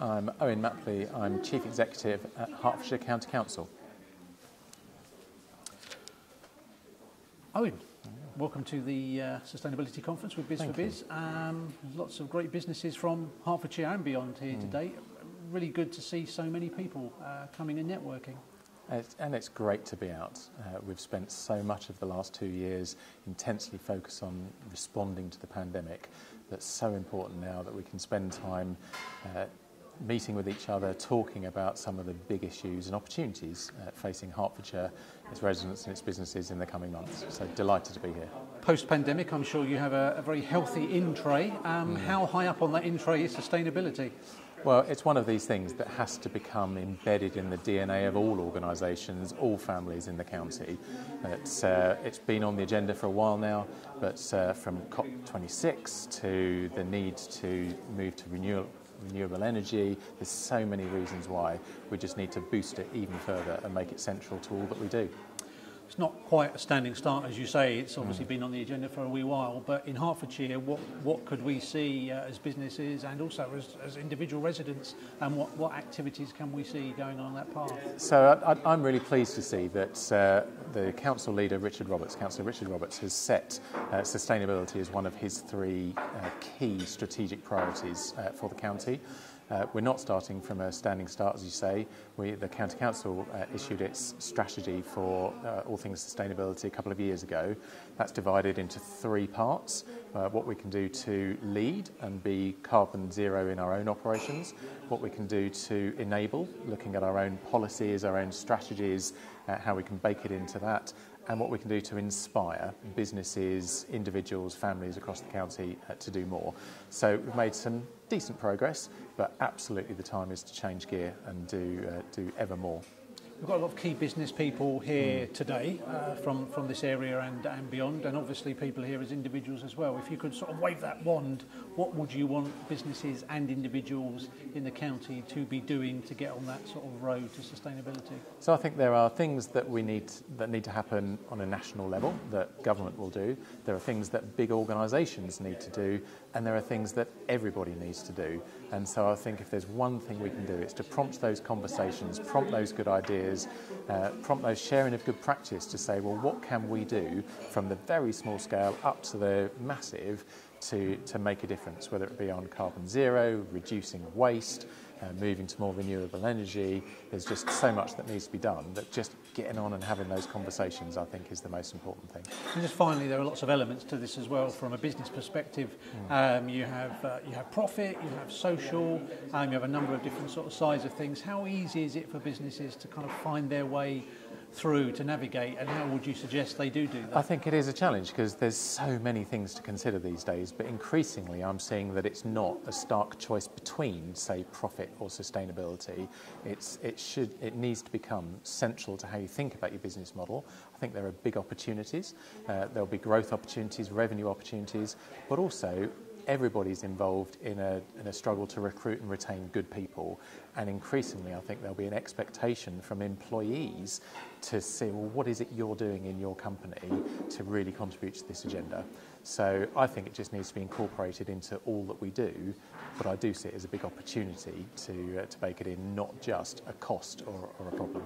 I'm Owen Mapley. I'm Chief Executive at Hertfordshire County Council. Owen, welcome to the uh, Sustainability Conference with Biz Thank for Biz. Um, lots of great businesses from Hertfordshire and beyond here today. Really good to see so many people uh, coming and networking. It's, and it's great to be out. Uh, we've spent so much of the last two years intensely focused on responding to the pandemic. That's so important now that we can spend time uh, meeting with each other, talking about some of the big issues and opportunities uh, facing Hertfordshire, its residents and its businesses in the coming months. So delighted to be here. Post pandemic, I'm sure you have a, a very healthy in tray. Um, How high up on that in tray is sustainability? Well, it's one of these things that has to become embedded in the DNA of all organisations, all families in the county. It's, uh, it's been on the agenda for a while now, but uh, from COP26 to the need to move to renewal, renewable energy, there's so many reasons why we just need to boost it even further and make it central to all that we do. It's not quite a standing start, as you say. It's obviously been on the agenda for a wee while. But in Hertfordshire, what, what could we see uh, as businesses and also as, as individual residents? And what, what activities can we see going on that path? So I, I'm really pleased to see that uh, the council leader, Richard Roberts, Councillor Richard Roberts, has set uh, sustainability as one of his three uh, key strategic priorities uh, for the county. Uh, we're not starting from a standing start, as you say. We, the County Council uh, issued its strategy for uh, all things sustainability a couple of years ago. That's divided into three parts. Uh, what we can do to lead and be carbon zero in our own operations, what we can do to enable, looking at our own policies, our own strategies, uh, how we can bake it into that, and what we can do to inspire businesses, individuals, families across the county uh, to do more. So we've made some decent progress, but absolutely the time is to change gear and do, uh, do ever more. We've got a lot of key business people here today uh, from, from this area and, and beyond, and obviously people here as individuals as well. If you could sort of wave that wand, what would you want businesses and individuals in the county to be doing to get on that sort of road to sustainability? So I think there are things that we need that need to happen on a national level that government will do. There are things that big organisations need to do, and there are things that everybody needs to do. And so I think if there's one thing we can do, it's to prompt those conversations, prompt those good ideas, uh, prompt those sharing of good practice to say, well, what can we do from the very small scale up to the massive to, to make a difference, whether it be on carbon zero, reducing waste, uh, moving to more renewable energy. There's just so much that needs to be done that just getting on and having those conversations, I think, is the most important thing. And just finally, there are lots of elements to this as well from a business perspective. Um, you have uh, you have profit, you have social, um, you have a number of different sort of sides of things. How easy is it for businesses to kind of find their way through to navigate, and how would you suggest they do do that? I think it is a challenge because there's so many things to consider these days, but increasingly I'm seeing that it's not a stark choice between, say, profit or sustainability. It's, it, should, it needs to become central to how you think about your business model. I think there are big opportunities. Uh, there'll be growth opportunities, revenue opportunities, but also everybody's involved in a, in a struggle to recruit and retain good people. And increasingly, I think there'll be an expectation from employees to see, well, what is it you're doing in your company to really contribute to this agenda? So I think it just needs to be incorporated into all that we do, but I do see it as a big opportunity to, uh, to make it in not just a cost or, or a problem.